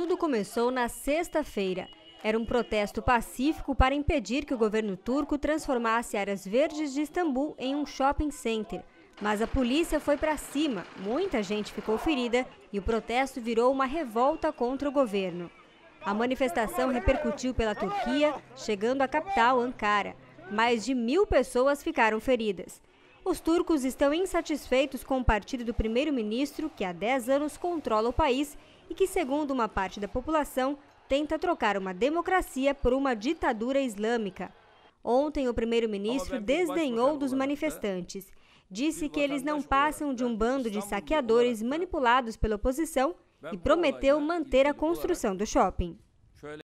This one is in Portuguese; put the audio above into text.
Tudo começou na sexta-feira. Era um protesto pacífico para impedir que o governo turco transformasse áreas verdes de Istambul em um shopping center. Mas a polícia foi para cima, muita gente ficou ferida e o protesto virou uma revolta contra o governo. A manifestação repercutiu pela Turquia, chegando à capital, Ankara. Mais de mil pessoas ficaram feridas. Os turcos estão insatisfeitos com o partido do primeiro-ministro, que há 10 anos controla o país e que, segundo uma parte da população, tenta trocar uma democracia por uma ditadura islâmica. Ontem, o primeiro-ministro desdenhou dos manifestantes. Disse que eles não passam de um bando de saqueadores manipulados pela oposição e prometeu manter a construção do shopping.